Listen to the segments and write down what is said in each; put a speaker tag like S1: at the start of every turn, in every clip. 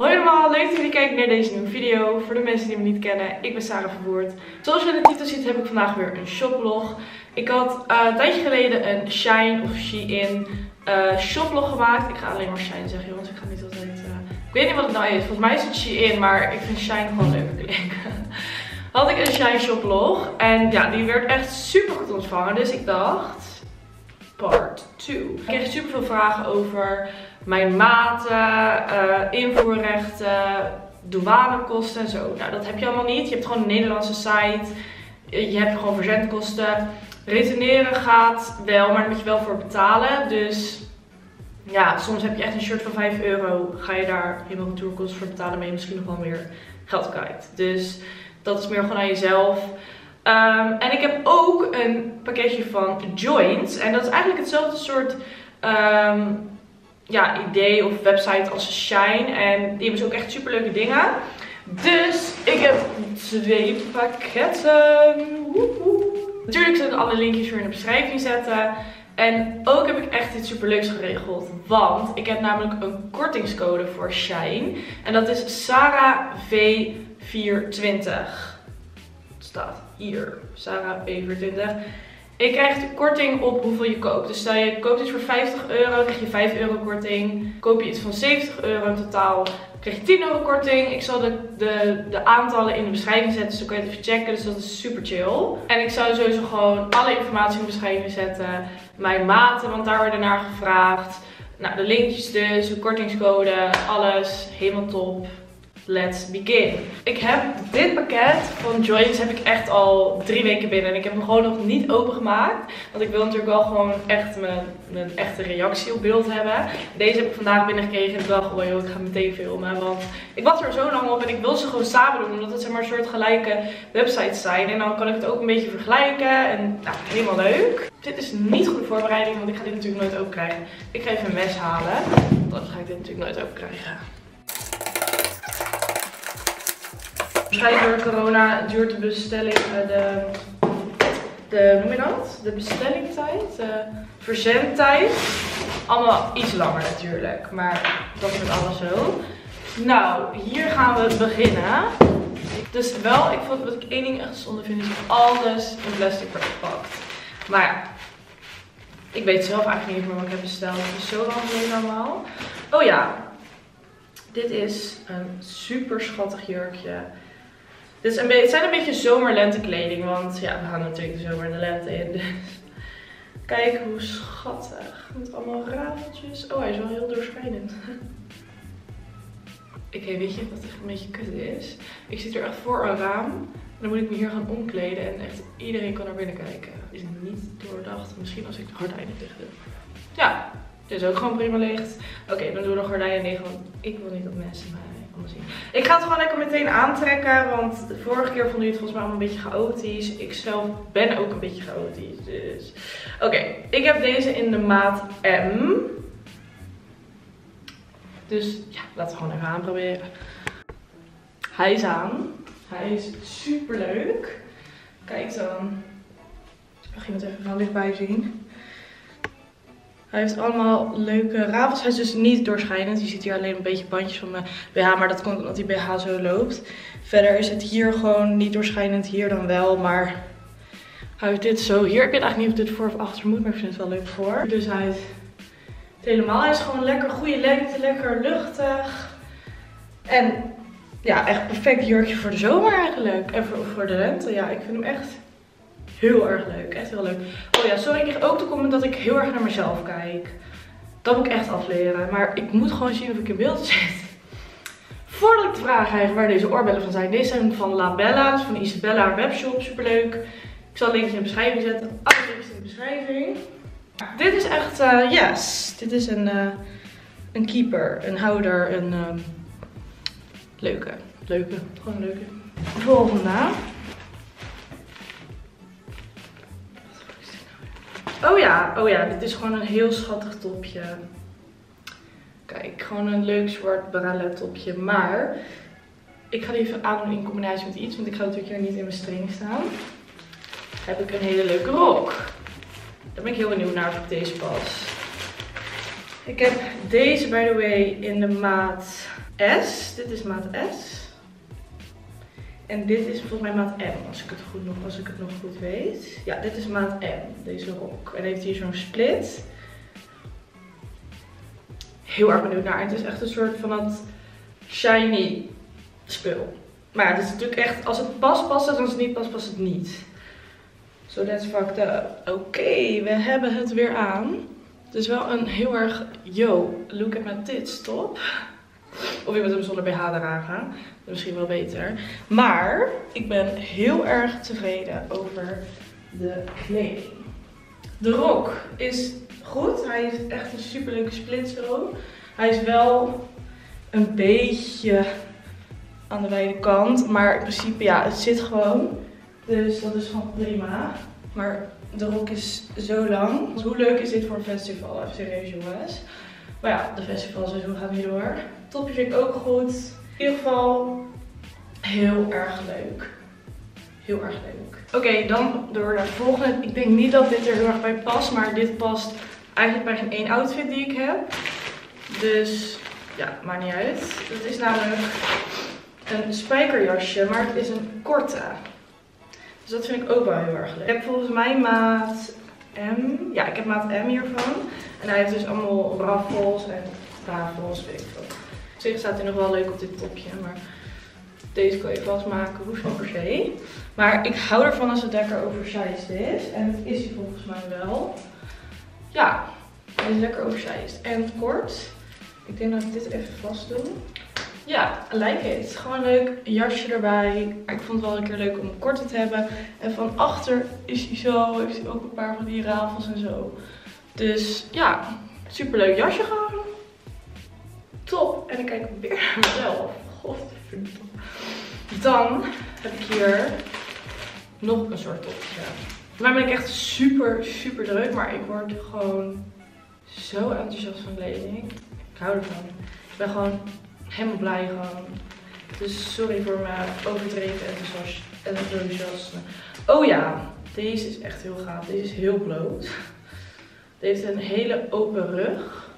S1: Hoi allemaal, leuk dat jullie kijken naar deze nieuwe video. Voor de mensen die me niet kennen, ik ben Sarah Verwoerd. Zoals je in de titel ziet heb ik vandaag weer een shoplog. Ik had uh, een tijdje geleden een Shine of Shein uh, shoplog gemaakt. Ik ga alleen maar Shine zeggen jongens, ik ga niet altijd... Uh... Ik weet niet wat het nou is, volgens mij is het Shein, maar ik vind Shine gewoon leuker klinken. had ik een Shine shoplog en ja, die werd echt super goed ontvangen. Dus ik dacht, part 2. Ik kreeg super veel vragen over mijn maten, uh, invoerrechten, douanekosten en zo. Nou, dat heb je allemaal niet. Je hebt gewoon een Nederlandse site. Je hebt gewoon verzendkosten. Retourneren gaat wel, maar daar moet je wel voor betalen. Dus ja, soms heb je echt een shirt van 5 euro. Ga je daar helemaal retourkosten voor betalen, ben je misschien nog wel meer geld kwijt. Dus dat is meer gewoon aan jezelf. Um, en ik heb ook een pakketje van Joints. En dat is eigenlijk hetzelfde soort um, ja, idee of website als Shine. En die hebben ze ook echt super leuke dingen. Dus ik heb twee pakketten. Natuurlijk zullen alle linkjes weer in de beschrijving zetten. En ook heb ik echt iets super leuks geregeld. Want ik heb namelijk een kortingscode voor Shine. En dat is Sarah V420 staat hier. Sarah P24. Ik krijg korting op hoeveel je koopt. Dus stel je koopt iets voor 50 euro, krijg je 5 euro korting. Koop je iets van 70 euro in totaal, krijg je 10 euro korting. Ik zal de, de, de aantallen in de beschrijving zetten, dus dan kan je het even checken. Dus dat is super chill. En ik zou sowieso gewoon alle informatie in de beschrijving zetten. Mijn maten, want daar worden naar gevraagd. Nou, de linkjes dus, de kortingscode, alles. Helemaal top. Let's begin. Ik heb dit pakket van Joyce heb ik echt al drie weken binnen. En ik heb hem gewoon nog niet opengemaakt. Want ik wil natuurlijk wel gewoon echt mijn, mijn echte reactie op beeld hebben. Deze heb ik vandaag binnengekregen en ik dacht, oh joh, ik ga meteen filmen. Want ik wacht er zo lang op en ik wil ze gewoon samen doen. Omdat het zeg maar een soort gelijke websites zijn. En dan kan ik het ook een beetje vergelijken. En nou, helemaal leuk. Dit is niet goede voorbereiding, want ik ga dit natuurlijk nooit open krijgen. Ik ga even een mes halen. Dan ga ik dit natuurlijk nooit open krijgen. Waarschijnlijk door corona duurt de bestelling, eh, de, de, noem je dat? De bestellingtijd, de verzendtijd, allemaal iets langer natuurlijk. Maar dat is met alles zo. Nou, hier gaan we beginnen. Dus wel, ik vond wat ik één ding echt zonde vind, is alles in plastic gepakt. Maar ja, ik weet zelf eigenlijk niet meer wat ik heb besteld. Het is zo lang geleden allemaal. Oh ja, dit is een super schattig jurkje. Dus een het zijn een beetje zomerlente kleding. Want ja, we gaan natuurlijk de zomer en de lente in. Dus. Kijk hoe schattig. Met allemaal rafeltjes. Oh, hij is wel heel doorschijnend. Oké, weet je wat echt een beetje kut is? Ik zit er echt voor een raam. En dan moet ik me hier gaan omkleden. En echt iedereen kan naar binnen kijken. Is niet doordacht. Misschien als ik de gordijnen dicht doe. Ja, dit is ook gewoon prima licht. Oké, dan doen we de gordijnen dicht. Want ik wil niet dat mensen mij ik ga het gewoon lekker meteen aantrekken. Want de vorige keer vond je het volgens mij allemaal een beetje chaotisch. Ik zelf ben ook een beetje chaotisch. Dus. Oké, ik heb deze in de maat M. Dus ja, laten we gewoon even aanproberen. Hij is aan. Hij is super leuk. Kijk dan. Mag iemand even van dichtbij zien. Hij heeft allemaal leuke rafels. Hij is dus niet doorschijnend. Je ziet hier alleen een beetje bandjes van mijn BH. Maar dat komt omdat die BH zo loopt. Verder is het hier gewoon niet doorschijnend. Hier dan wel. Maar hij heeft dit zo hier. Ik weet eigenlijk niet of dit voor of achter moet. Maar ik vind het wel leuk voor. Dus hij is helemaal. Hij is gewoon lekker goede lengte. Lekker luchtig. En ja, echt perfect jurkje voor de zomer eigenlijk. En voor, voor de lente. Ja, ik vind hem echt heel erg leuk. Echt heel leuk. Oh ja, sorry, ik kreeg ook de comment dat ik heel erg naar mezelf kijk. Dat moet ik echt afleren. Maar ik moet gewoon zien of ik in beeld zit. Voordat ik de vraag krijg waar deze oorbellen van zijn. Deze zijn van La Bella, dus van Isabella webshop. Superleuk. Ik zal linkjes in de beschrijving zetten. Alle linkjes in de beschrijving. Dit is echt, uh, yes. Dit is een, uh, een keeper, een houder, een uh, leuke. Leuke, gewoon leuke. Volgende. Oh ja, oh ja, dit is gewoon een heel schattig topje. Kijk, gewoon een leuk zwart bralette topje. Maar ik ga die even aandoen in combinatie met iets. Want ik ga natuurlijk hier niet in mijn string staan. Heb ik een hele leuke rok. Daar ben ik heel benieuwd naar ik deze pas. Ik heb deze, by the way, in de maat S. Dit is maat S. En dit is volgens mij maat M, als ik het, goed nog, als ik het nog goed weet. Ja, dit is maat M, deze rok. En heeft hier zo'n split. Heel erg benieuwd naar. Het is echt een soort van dat shiny spul. Maar ja, het is natuurlijk echt, als het past, past het. Als het niet past, past het niet. So that's fucked up. Oké, we hebben het weer aan. Het is wel een heel erg, yo, look at my tits top. Of je moet hem zonder BH dragen. Misschien wel beter. Maar ik ben heel erg tevreden over de kleding. De rok is goed. Hij is echt een super leuke split zo. Hij is wel een beetje aan de wijde kant. Maar in principe ja, het zit gewoon. Dus dat is gewoon prima. Maar de rok is zo lang. Dus hoe leuk is dit voor een festival? Even serieus jongens. Maar ja, de festivalseizoen gaat weer door. Topje vind ik ook goed. In ieder geval heel erg leuk. Heel erg leuk. Oké, dan door naar de volgende. Ik denk niet dat dit er heel erg bij past. Maar dit past eigenlijk bij geen één outfit die ik heb. Dus ja, maakt niet uit. Het is namelijk een spijkerjasje, maar het is een korte. Dus dat vind ik ook wel heel erg leuk. Ik heb volgens mij maat M. Ja, ik heb maat M hiervan. En hij heeft dus allemaal raffles en tafels, weet ik veel. Op zich staat hij nog wel leuk op dit topje, maar deze kan je vastmaken, hoeft niet per se. Maar ik hou ervan als het lekker oversized is. En dat is hij volgens mij wel. Ja, hij is lekker oversized. En kort. Ik denk dat ik dit even vast doe. Ja, I like it. Gewoon leuk. Jasje erbij. Ik vond het wel een keer leuk om een korte te hebben. En van achter is hij zo. Heeft hij ook een paar van die rafels en zo. Dus ja, super leuk jasje gewoon. Top. En ik kijk weer naar mezelf. Godverdomme. Dan heb ik hier nog een soort topje. Mij ben ik echt super, super druk. Maar ik word gewoon zo enthousiast van kleding. Ik hou ervan. Ik ben gewoon helemaal blij gewoon. Dus sorry voor mijn overdreven enthousiasme. Oh ja, deze is echt heel gaaf. Deze is heel bloot. Deze heeft een hele open rug.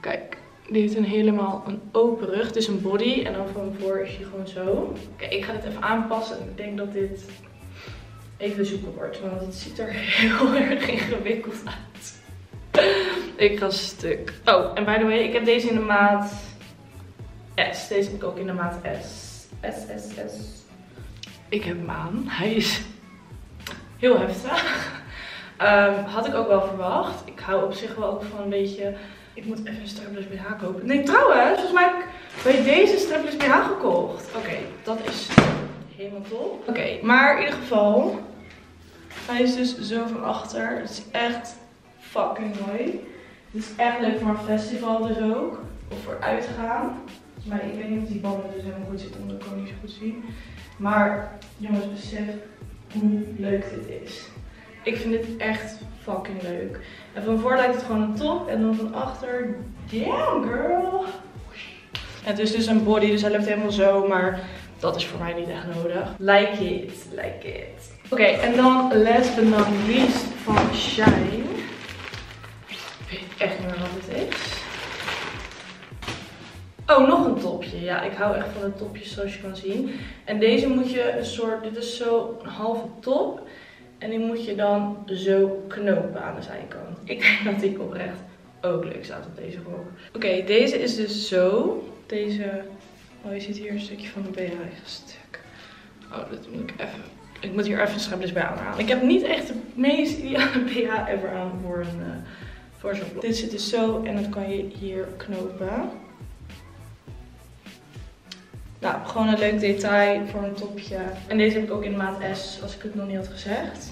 S1: Kijk, die heeft een helemaal een open rug. Is een body en dan van voor is hij gewoon zo. Kijk, ik ga dit even aanpassen. En ik denk dat dit even zoeken wordt. Want het ziet er heel erg ingewikkeld uit. ik ga stuk. Oh, en by the way, ik heb deze in de maat S. Deze heb ik ook in de maat S. S, S, S. Ik heb hem aan. Hij is heel heftig. Um, had ik ook wel verwacht. Ik hou op zich wel ook van een beetje... Ik moet even een strapless BH kopen. Nee, trouwens, volgens mij heb ik bij deze strapless BH gekocht. Oké, dat is helemaal top. Oké, maar in ieder geval... Hij is dus zo van achter. Het is echt fucking mooi. Het is echt leuk voor een festival dus ook. Of voor uitgaan. Maar ik weet niet of die banden dus helemaal goed zitten, omdat ik kan niet zo goed zien. Maar jongens, besef hoe leuk dit is. Ik vind dit echt fucking leuk. En van voor lijkt het gewoon een top. En dan van achter, damn girl. Het is dus een body, dus hij loopt helemaal zo. Maar dat is voor mij niet echt nodig. Like it, like it. Oké, en dan last but not least van Shine. Ik weet echt niet meer wat het is. Oh, nog een topje. Ja, ik hou echt van de topjes zoals je kan zien. En deze moet je een soort, dit is zo een halve top. En die moet je dan zo knopen aan de zijkant. Ik denk dat die oprecht ook leuk staat op deze rok. Oké, deze is dus zo. Deze, oh je ziet hier een stukje van de BH stuk. Oh, dat moet ik even, ik moet hier even een strapless bij aanhalen. Ik heb niet echt de meest ideale BH ever aan voor, een, uh, voor zo'n blok. Dit zit dus zo en dat kan je hier knopen. Nou, gewoon een leuk detail voor een topje. En deze heb ik ook in maat S, als ik het nog niet had gezegd.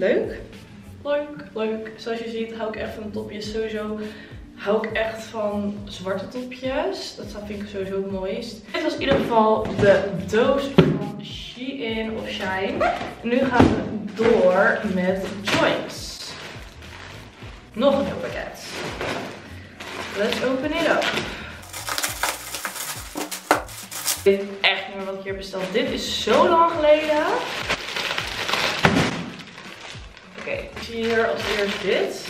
S1: Leuk. Leuk, leuk. Zoals je ziet hou ik echt van topjes. Sowieso hou ik echt van zwarte topjes. Dat vind ik sowieso het mooist. Dit was in ieder geval de doos van Shein of Shine. Nu gaan we door met Joints. Nog een heel pakket. Let's open it up. Ik weet echt niet meer wat ik hier besteld. Dit is zo lang geleden. Ik zie hier als eerst dit.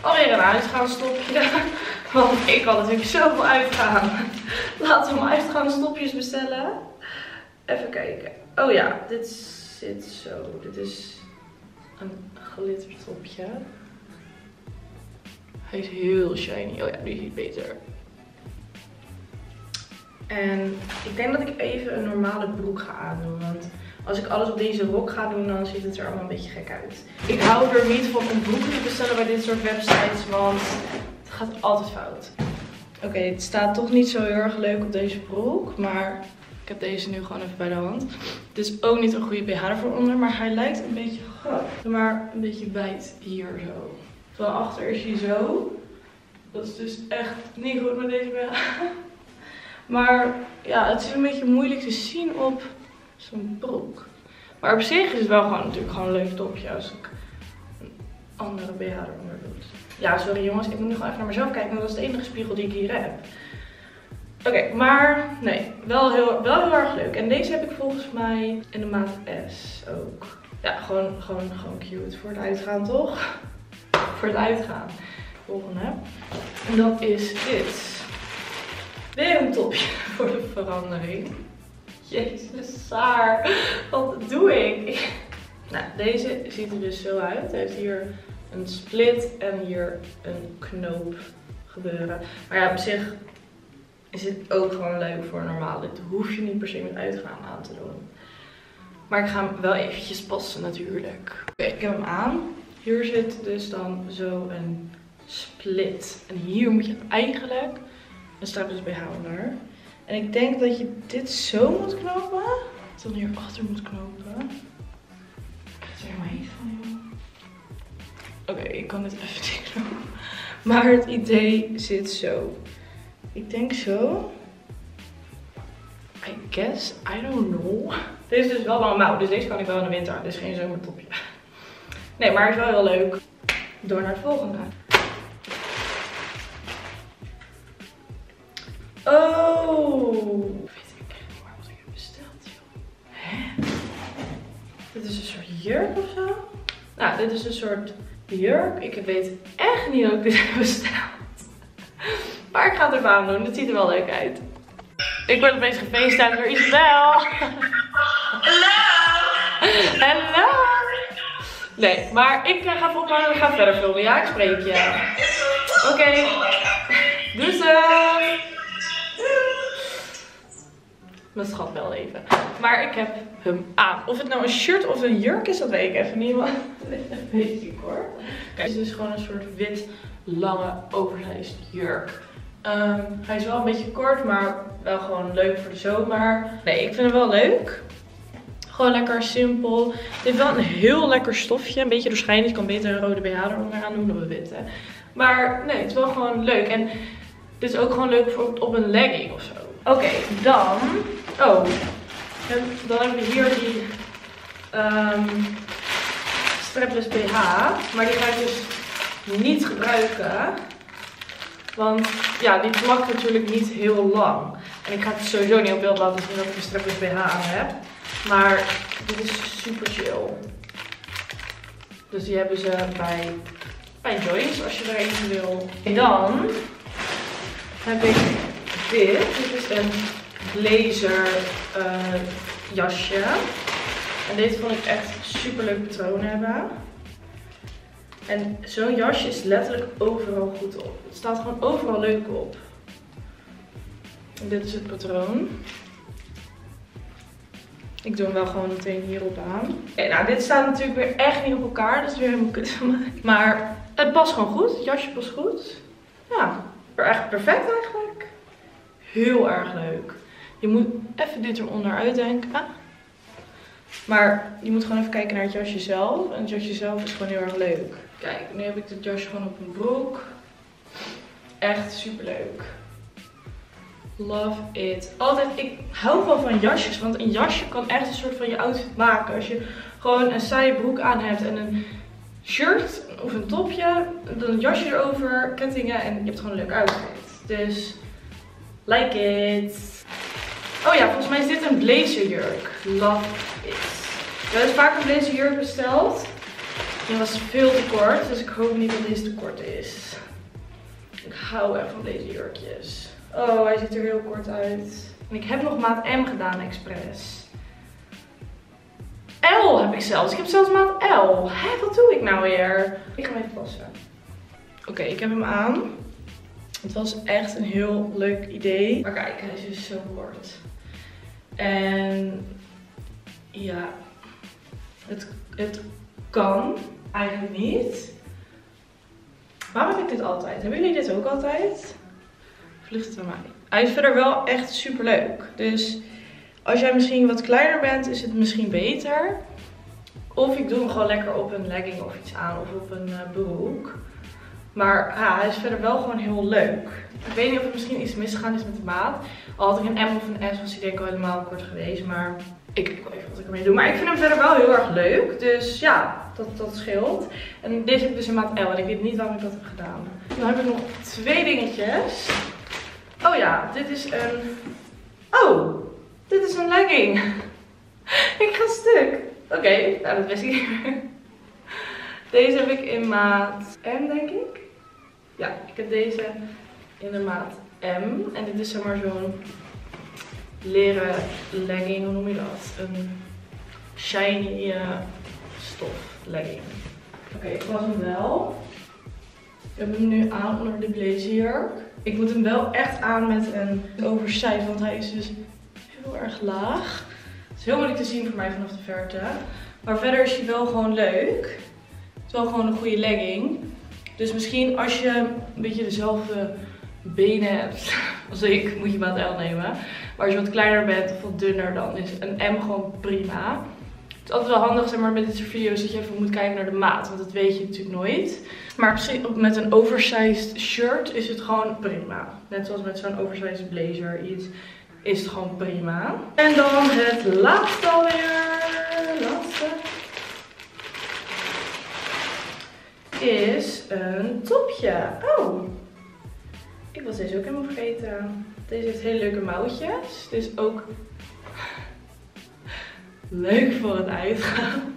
S1: Alweer een uitgaan stopje. Want ik kan natuurlijk zoveel uitgaan. Laten we maar stopjes bestellen. Even kijken. Oh ja, dit zit zo. Dit is een glittertopje. Hij is heel shiny. Oh ja, nu is hij beter. En ik denk dat ik even een normale broek ga aandoen. Want als ik alles op deze rok ga doen, dan ziet het er allemaal een beetje gek uit. Ik hou er niet van om broeken te bestellen bij dit soort websites, want het gaat altijd fout. Oké, het staat toch niet zo heel erg leuk op deze broek, maar ik heb deze nu gewoon even bij de hand. Het is ook niet een goede BH ervoor onder, maar hij lijkt een beetje groot. Maar een beetje wijd hier zo. Van achter is hij zo. Dat is dus echt niet goed met deze BH. Maar ja, het is een beetje moeilijk te zien op zo'n broek. Maar op zich is het wel gewoon natuurlijk gewoon een leuk topje als ik een andere BH eronder doe. Ja, sorry jongens, ik moet nu gewoon even naar mezelf kijken, want dat is de enige spiegel die ik hier heb. Oké, maar nee, wel heel, wel heel erg leuk. En deze heb ik volgens mij in de maat S ook. Ja, gewoon, gewoon, gewoon cute voor het uitgaan toch? voor het uitgaan. Volgende. En dat is dit. Weer een topje voor de verandering. Jezus, Saar. Wat doe ik? Nou, deze ziet er dus zo uit. Hij heeft hier een split en hier een knoop gebeuren. Maar ja, op zich is het ook gewoon leuk voor normaal. Dit hoef je niet per se met uitgaan aan te doen. Maar ik ga hem wel eventjes passen natuurlijk. Oké, ik heb hem aan. Hier zit dus dan zo een split. En hier moet je eigenlijk een strapless BH onder. En ik denk dat je dit zo moet knopen. Dan hier achter moet knopen. Ik er helemaal niet van, joh. Oké, ik kan dit even niet knopen. Maar het idee zit zo. Ik denk zo. I guess, I don't know. Deze is dus wel wel mouw, dus deze kan ik wel in de winter. Dit is geen zomertopje. Nee, maar het is wel heel leuk. Door naar het volgende. Oh. Weet ik echt niet waar wat ik heb besteld, joh. Hè? Dit is een soort jurk of zo? Nou, dit is een soort jurk. Ik weet echt niet hoe ik dit heb besteld. Maar ik ga het even aan doen. Het ziet er wel leuk uit. Ik word opeens gefacetimed door Isabel. Hallo. Hallo. Nee, maar ik ga volgens mij gaan verder filmen. Ja, ik spreek je. Oké. Okay. Dus uh... Mijn schat wel even. Maar ik heb hem aan. Of het nou een shirt of een jurk is, dat weet ik even niet. Maar een beetje kort. Kijk, het is dus gewoon een soort wit, lange, oversized jurk. Um, hij is wel een beetje kort, maar wel gewoon leuk voor de zomer. Nee, ik vind hem wel leuk. Gewoon lekker simpel. Het heeft wel een heel lekker stofje. Een beetje doorschijnend. Je kan beter een rode BH eronder aan doen dan een witte. Maar nee, het is wel gewoon leuk. En dit is ook gewoon leuk voor op een legging of zo. Oké, dan Oh, dan hebben we hier die um, strapless BH. Maar die ga ik dus niet gebruiken. Want ja, die plakt natuurlijk niet heel lang. En ik ga het sowieso niet op beeld laten zien dat ik een strapless BH aan heb. Maar dit is super chill. Dus die hebben ze bij, bij Joyce als je er even wil. En dan heb ik dit. Dit is een blazer uh, jasje. En dit vond ik echt super leuk patroon hebben. En zo'n jasje is letterlijk overal goed op. Het staat gewoon overal leuk op. En dit is het patroon. Ik doe hem wel gewoon meteen hierop aan. Okay, nou, dit staat natuurlijk weer echt niet op elkaar. Dat is weer helemaal kut van mij. Maar het past gewoon goed. Het jasje past goed. Ja, echt perfect eigenlijk. Heel erg leuk. Je moet even dit eronder uitdenken. Maar je moet gewoon even kijken naar het jasje zelf. En het jasje zelf is gewoon heel erg leuk. Kijk, nu heb ik dit jasje gewoon op een broek. Echt super leuk. Love it. Altijd, ik hou wel van jasjes. Want een jasje kan echt een soort van je outfit maken. Als je gewoon een saaie broek aan hebt en een shirt of een topje. Dan een jasje erover, kettingen en je hebt gewoon een leuk outfit. Dus, like it. Oh ja, volgens mij is dit een blazerjurk. Love it. Ik heb dus vaak een blazerjurk besteld. Die was veel te kort, dus ik hoop niet dat deze te kort is. Ik hou echt van deze jurkjes. Oh, hij ziet er heel kort uit. En ik heb nog maat M gedaan, expres. L heb ik zelfs. Ik heb zelfs maat L. Hé, wat doe ik nou weer? Ik ga hem even passen. Oké, ik heb hem aan. Het was echt een heel leuk idee. Maar kijk, hij is dus zo kort. En ja, het, het kan eigenlijk niet. Waarom heb ik dit altijd? Hebben jullie dit ook altijd? Vlucht naar mij. Hij is verder wel echt super leuk. Dus als jij misschien wat kleiner bent, is het misschien beter. Of ik doe hem gewoon lekker op een legging of iets aan of op een uh, broek. Maar ja, hij is verder wel gewoon heel leuk. Ik weet niet of er misschien iets misgegaan is met de maat. Al had ik een M of een S was hij denk ik al helemaal kort geweest. Maar ik kijk wel even wat ik ermee doe. Maar ik vind hem verder wel heel erg leuk. Dus ja, dat, dat scheelt. En deze heb ik dus in maat L. En ik weet niet waarom ik dat heb gedaan. Dan heb ik nog twee dingetjes. Oh ja, dit is een... Oh, dit is een legging. ik ga stuk. Oké, nou dat wist ik niet Deze heb ik in maat M, denk ik. Ja, ik heb deze in de maat M. En dit is zeg maar zo'n leren legging, hoe noem je dat? Een shiny uh, stof legging. Oké, ik was hem wel. Ik heb hem nu aan onder de blazer. Ik moet hem wel echt aan met een oversize, want hij is dus heel erg laag. Het is heel moeilijk te zien voor mij vanaf de verte. Maar verder is hij wel gewoon leuk. Het is wel gewoon een goede legging. Dus misschien als je een beetje dezelfde benen hebt als ik, moet je maat L nemen. Maar als je wat kleiner bent of wat dunner, dan is een M gewoon prima. Het is altijd wel handig zeg maar, met dit soort video's dat je even moet kijken naar de maat. Want dat weet je natuurlijk nooit. Maar misschien met een oversized shirt is het gewoon prima. Net zoals met zo'n oversized blazer iets is het gewoon prima. En dan het laatste alweer. Laatste. Is een topje. Oh. Ik was deze ook helemaal vergeten. Deze heeft hele leuke mouwtjes. Dus ook leuk voor het uitgaan.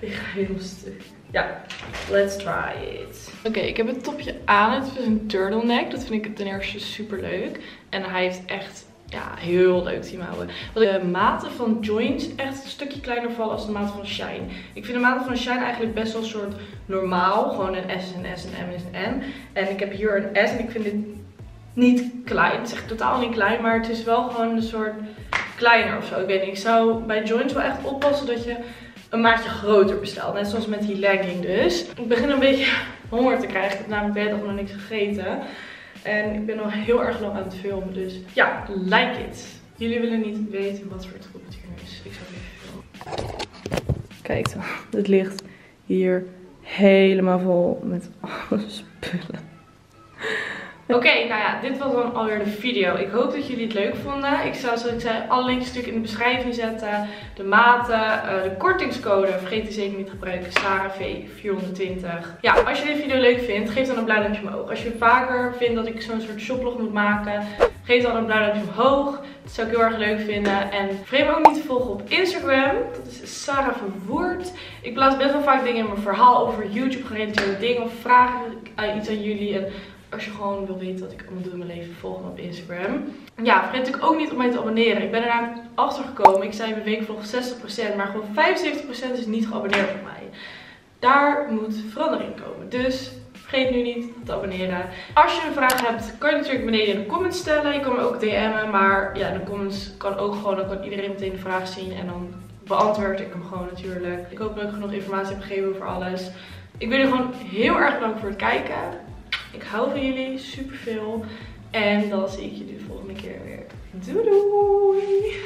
S1: Ik ga helemaal stuk. Ja, let's try it. Oké, ik heb het topje aan. Het is een turtleneck. Dat vind ik ten eerste super leuk. En hij heeft echt ja, heel leuk die mouwen. De maten van joints echt een stukje kleiner vallen als de maten van Shine. Ik vind de maten van Shine eigenlijk best wel een soort normaal. Gewoon een S, een S, een M een N. En ik heb hier een S en ik vind dit niet klein. Het is echt totaal niet klein, maar het is wel gewoon een soort kleiner of zo. Ik weet niet, ik zou bij joints wel echt oppassen dat je een maatje groter bestelt. Net zoals met die legging dus. Ik begin een beetje honger te krijgen. Ik heb namelijk bij nog niks gegeten. En ik ben al heel erg lang aan het filmen. Dus ja, like it. Jullie willen niet weten wat voor troep het hier is. Ik zal even filmen. Kijk dan, het ligt hier helemaal vol met alle spullen. Oké, nou ja, dit was dan alweer de video. Ik hoop dat jullie het leuk vonden. Ik zal, zoals ik zei, alle links natuurlijk in de beschrijving zetten. De maten, uh, de kortingscode. Vergeet die zeker niet te gebruiken. SarahV420. Ja, als je deze video leuk vindt, geef dan een blauw duimpje omhoog. Als je vaker vindt dat ik zo'n soort shoplog moet maken, geef dan een blauw duimpje omhoog. Dat zou ik heel erg leuk vinden. En vergeet me ook niet te volgen op Instagram. Dat is Sarah Verwoerd. Ik plaats best wel vaak dingen in mijn verhaal over YouTube gerelateerde dingen. Of vragen iets aan jullie. En als je gewoon wil weten wat ik allemaal doe in mijn leven, volg me op Instagram. Ja, vergeet natuurlijk ook niet om mij te abonneren. Ik ben er namelijk achter gekomen. Ik zei in mijn weekvlog 60%, maar gewoon 75% is niet geabonneerd op mij. Daar moet verandering komen. Dus vergeet nu niet te abonneren. Als je een vraag hebt, kan je natuurlijk beneden in de comments stellen. Je kan me ook DM'en, maar ja, in de comments kan ook gewoon, dan kan iedereen meteen de vraag zien en dan beantwoord ik hem gewoon natuurlijk. Ik hoop dat ik genoeg informatie heb gegeven over alles. Ik wil jullie gewoon heel erg bedanken voor het kijken. Ik hou van jullie super veel. En dan zie ik jullie de volgende keer weer. Doei doei!